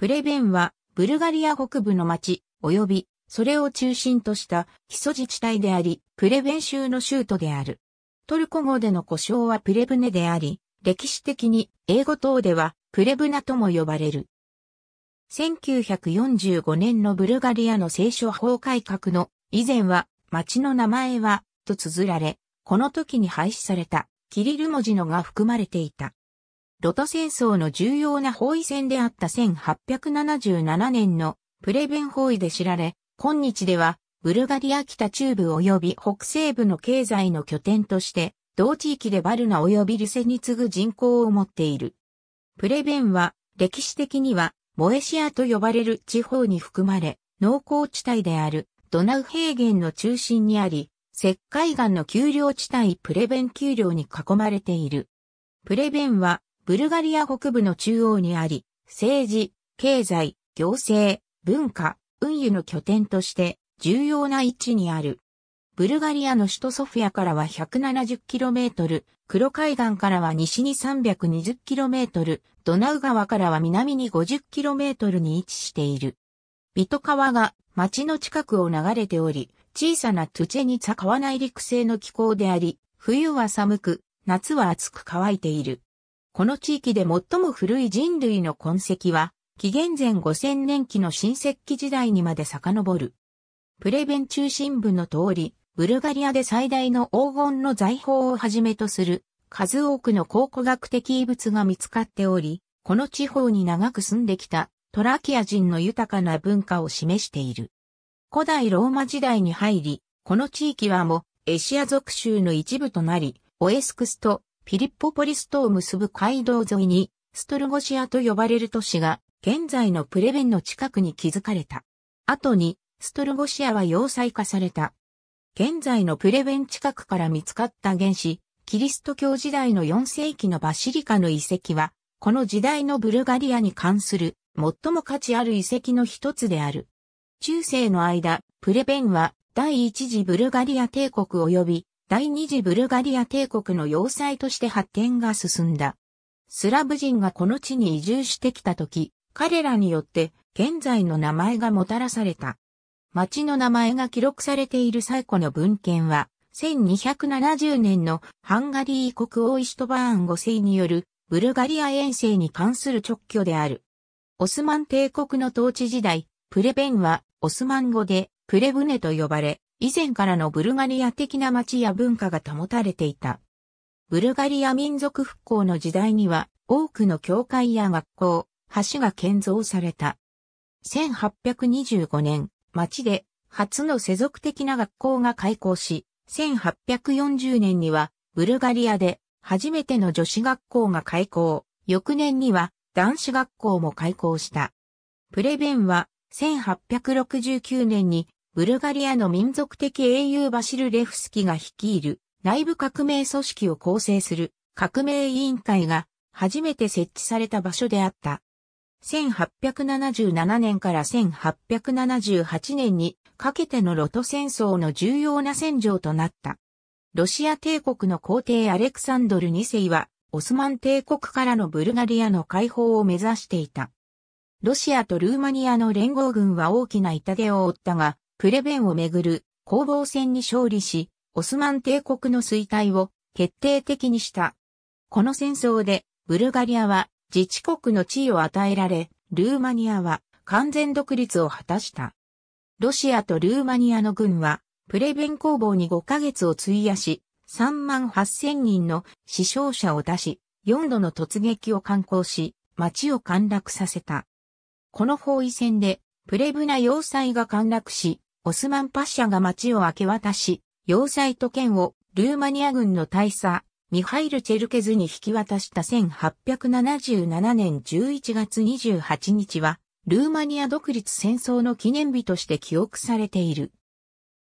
プレベンはブルガリア北部の町及びそれを中心とした基礎自治体であり、プレベン州の州都である。トルコ語での呼称はプレブネであり、歴史的に英語等ではプレブナとも呼ばれる。1945年のブルガリアの聖書法改革の以前は町の名前はと綴られ、この時に廃止されたキリル文字のが含まれていた。ロト戦争の重要な包囲戦であった1877年のプレベン包囲で知られ、今日では、ブルガリア北中部及び北西部の経済の拠点として、同地域でバルナ及びルセに次ぐ人口を持っている。プレベンは、歴史的には、モエシアと呼ばれる地方に含まれ、農耕地帯であるドナウ平原の中心にあり、石灰岩の丘陵地帯プレベン丘陵に囲まれている。プレベンは、ブルガリア北部の中央にあり、政治、経済、行政、文化、運輸の拠点として重要な位置にある。ブルガリアの首都ソフィアからは 170km、黒海岸からは西に 320km、ドナウ川からは南に 50km に位置している。ビト川が町の近くを流れており、小さなトゥチェニツァ川内陸性の気候であり、冬は寒く、夏は暑く乾いている。この地域で最も古い人類の痕跡は、紀元前5000年期の新石器時代にまで遡る。プレベン中心部の通り、ブルガリアで最大の黄金の財宝をはじめとする数多くの考古学的遺物が見つかっており、この地方に長く住んできたトラキア人の豊かな文化を示している。古代ローマ時代に入り、この地域はもエシア属州の一部となり、オエスクスとフィリッポポリスとを結ぶ街道沿いにストルゴシアと呼ばれる都市が現在のプレベンの近くに築かれた。後に、ストルゴシアは要塞化された。現在のプレベン近くから見つかった原子、キリスト教時代の4世紀のバシリカの遺跡は、この時代のブルガリアに関する最も価値ある遺跡の一つである。中世の間、プレベンは第一次ブルガリア帝国及び第二次ブルガリア帝国の要塞として発展が進んだ。スラブ人がこの地に移住してきたとき、彼らによって現在の名前がもたらされた。町の名前が記録されている最古の文献は、1270年のハンガリー国王イシトバーン5世によるブルガリア遠征に関する直挙である。オスマン帝国の統治時代、プレベンはオスマン語でプレブネと呼ばれ、以前からのブルガリア的な町や文化が保たれていた。ブルガリア民族復興の時代には多くの教会や学校、橋が建造された。1825年、町で初の世俗的な学校が開校し、1840年にはブルガリアで初めての女子学校が開校、翌年には男子学校も開校した。プレベンは1869年にブルガリアの民族的英雄バシル・レフスキが率いる内部革命組織を構成する革命委員会が初めて設置された場所であった。1877年から1878年にかけてのロト戦争の重要な戦場となった。ロシア帝国の皇帝アレクサンドル2世は、オスマン帝国からのブルガリアの解放を目指していた。ロシアとルーマニアの連合軍は大きな痛手を負ったが、プレベンをめぐる攻防戦に勝利し、オスマン帝国の衰退を決定的にした。この戦争で、ブルガリアは自治国の地位を与えられ、ルーマニアは完全独立を果たした。ロシアとルーマニアの軍は、プレベン攻防に5ヶ月を費やし、3万8000人の死傷者を出し、4度の突撃を敢行し、町を陥落させた。この包囲戦で、プレブナ要塞が陥落し、オスマンパッシャが町を明け渡し、要塞と剣をルーマニア軍の大佐、ミハイル・チェルケズに引き渡した1877年11月28日は、ルーマニア独立戦争の記念日として記憶されている。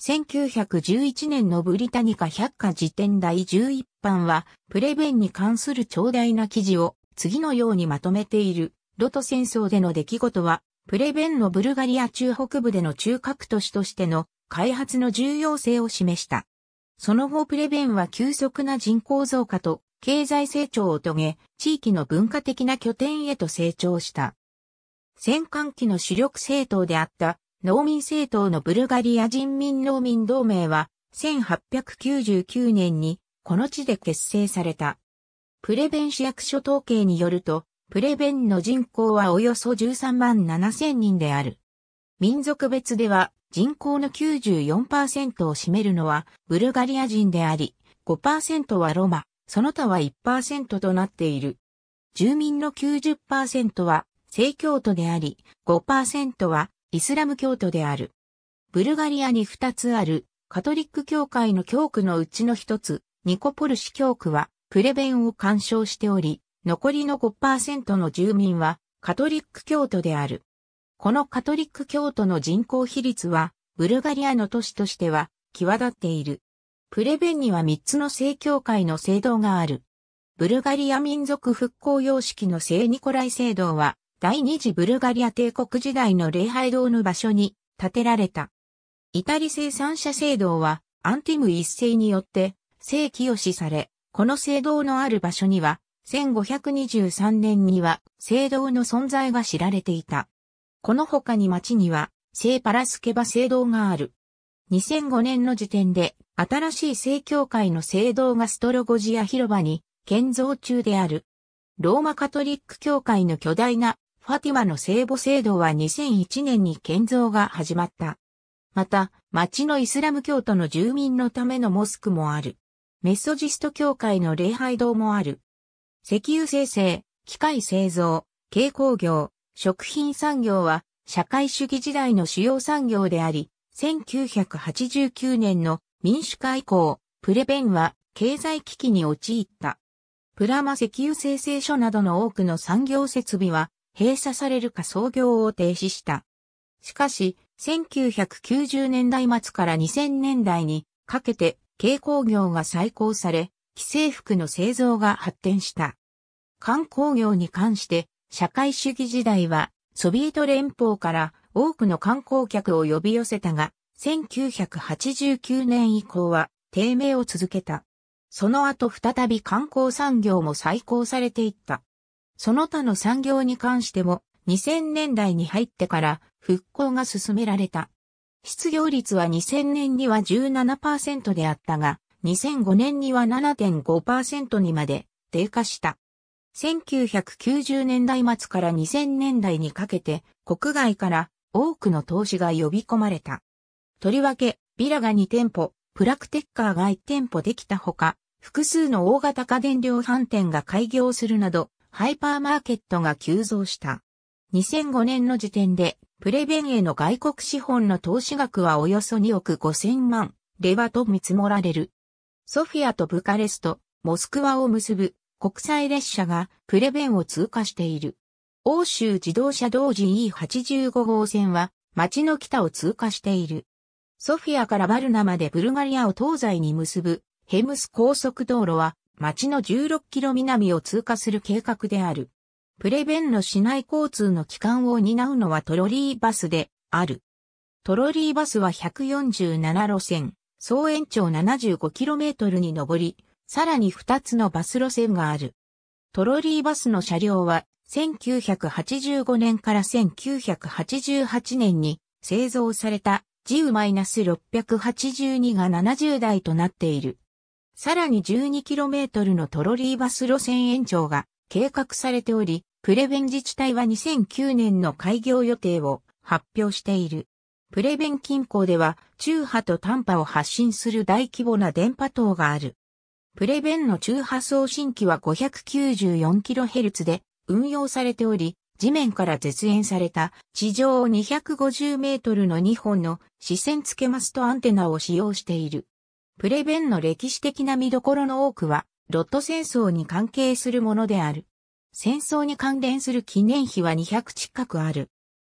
1911年のブリタニカ百科辞典第11版は、プレベンに関する長大な記事を次のようにまとめている。ロト戦争での出来事は、プレベンのブルガリア中北部での中核都市としての開発の重要性を示した。その後プレベンは急速な人口増加と経済成長を遂げ、地域の文化的な拠点へと成長した。戦艦機の主力政党であった農民政党のブルガリア人民農民同盟は1899年にこの地で結成された。プレベン市役所統計によると、プレベンの人口はおよそ13万7千人である。民族別では人口の94%を占めるのはブルガリア人であり、5%はロマ、その他は1%となっている。住民の90%は正教徒であり、5%はイスラム教徒である。ブルガリアに2つあるカトリック教会の教区のうちの一つ、ニコポルシ教区は、プレベンを干渉しており、残りの5%の住民は、カトリック教徒である。このカトリック教徒の人口比率は、ブルガリアの都市としては、際立っている。プレベンには3つの正教会の聖堂がある。ブルガリア民族復興様式の聖ニコライ聖堂は、第二次ブルガリア帝国時代の礼拝堂の場所に建てられた。イタリ生産者聖堂はアンティム一世によって正規をされ、この聖堂のある場所には1523年には聖堂の存在が知られていた。この他に町には聖パラスケバ聖堂がある。2005年の時点で新しい聖教会の聖堂がストロゴジア広場に建造中である。ローマカトリック教会の巨大なファティマの聖母聖堂は2001年に建造が始まった。また、町のイスラム教徒の住民のためのモスクもある。メソジスト教会の礼拝堂もある。石油生成、機械製造、軽工業、食品産業は社会主義時代の主要産業であり、1989年の民主化以降、プレベンは経済危機に陥った。プラマ石油生成所などの多くの産業設備は閉鎖されるか操業を停止した。しかし、1990年代末から2000年代にかけて軽工業が再興され、既製服の製造が発展した。観光業に関して社会主義時代はソビエト連邦から多くの観光客を呼び寄せたが、1989年以降は低迷を続けた。その後再び観光産業も再興されていった。その他の産業に関しても2000年代に入ってから復興が進められた。失業率は2000年には17%であったが、2005年には7.5%にまで低下した。1990年代末から2000年代にかけて国外から多くの投資が呼び込まれた。とりわけ、ビラが2店舗、プラクテッカーが1店舗できたほか、複数の大型家電量販店が開業するなど、ハイパーマーケットが急増した。2005年の時点でプレベンへの外国資本の投資額はおよそ2億5千万レバと見積もられる。ソフィアとブカレスト、モスクワを結ぶ国際列車がプレベンを通過している。欧州自動車道路 E85 号線は街の北を通過している。ソフィアからバルナまでブルガリアを東西に結ぶヘムス高速道路は街の16キロ南を通過する計画である。プレベンの市内交通の基幹を担うのはトロリーバスである。トロリーバスは147路線、総延長 75km に上り、さらに2つのバス路線がある。トロリーバスの車両は1985年から1988年に製造された GU-682 が70台となっている。さらに 12km のトロリーバス路線延長が計画されており、プレベン自治体は2009年の開業予定を発表している。プレベン近郊では中波と短波を発信する大規模な電波塔がある。プレベンの中波送信機は 594kHz で運用されており、地面から絶縁された地上250メートルの2本の視線付けマストアンテナを使用している。プレベンの歴史的な見どころの多くはロット戦争に関係するものである。戦争に関連する記念碑は200近くある。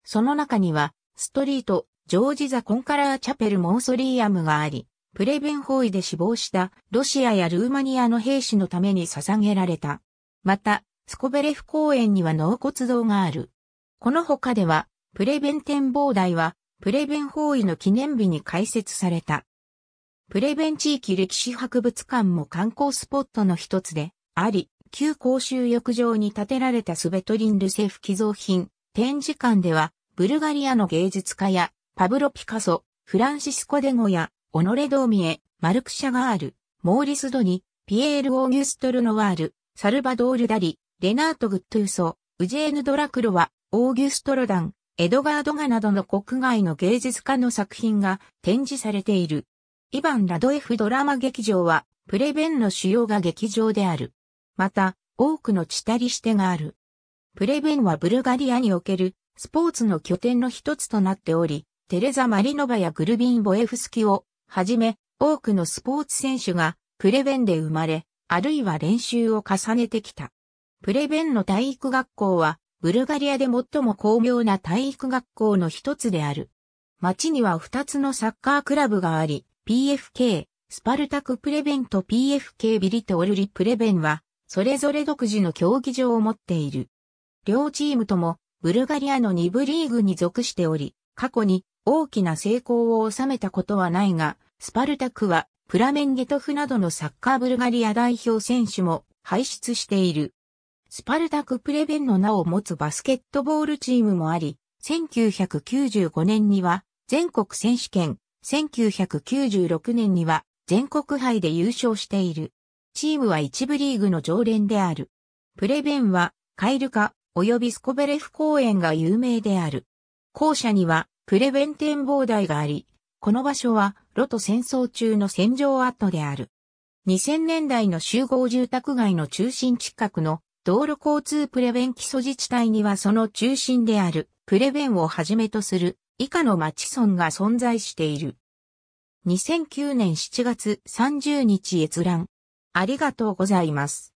その中には、ストリート、ジョージ・ザ・コンカラー・チャペル・モーソリアムがあり、プレベン包囲で死亡したロシアやルーマニアの兵士のために捧げられた。また、スコベレフ公園には納骨堂がある。この他では、プレベン展望台は、プレベン包囲の記念日に開設された。プレベン地域歴史博物館も観光スポットの一つであり、旧公衆浴場に建てられたスベトリン・ルセフ寄贈品展示館では、ブルガリアの芸術家や、パブロ・ピカソ、フランシスコ・デゴや、オノレ・ドーミエ、マルク・シャガール、モーリス・ドニ、ピエール・オーギュストル・ノワール、サルバドール・ダリ、レナート・グットゥーソ、ウジェーヌ・ドラクロワ、オーギュスト・ロダン、エドガードガなどの国外の芸術家の作品が展示されている。イバン・ラドエフドラマ劇場は、プレベンの主要が劇場である。また、多くのチタリシテがある。プレベンはブルガリアにおけるスポーツの拠点の一つとなっており、テレザ・マリノバやグルビン・ボエフスキをはじめ、多くのスポーツ選手がプレベンで生まれ、あるいは練習を重ねてきた。プレベンの体育学校は、ブルガリアで最も巧妙な体育学校の一つである。町には二つのサッカークラブがあり、PFK、スパルタクプレベンと PFK ビリトオルリプレベンは、それぞれ独自の競技場を持っている。両チームとも、ブルガリアの2部リーグに属しており、過去に大きな成功を収めたことはないが、スパルタクはプラメンゲトフなどのサッカーブルガリア代表選手も輩出している。スパルタクプレベンの名を持つバスケットボールチームもあり、1995年には全国選手権、1996年には全国杯で優勝している。チームは一部リーグの常連である。プレベンはカイルカ及びスコベレフ公園が有名である。校舎にはプレベン展望台があり、この場所はロト戦争中の戦場跡である。2000年代の集合住宅街の中心近くの道路交通プレベン基礎自治体にはその中心であるプレベンをはじめとする以下の町村が存在している。2009年7月30日閲覧。ありがとうございます。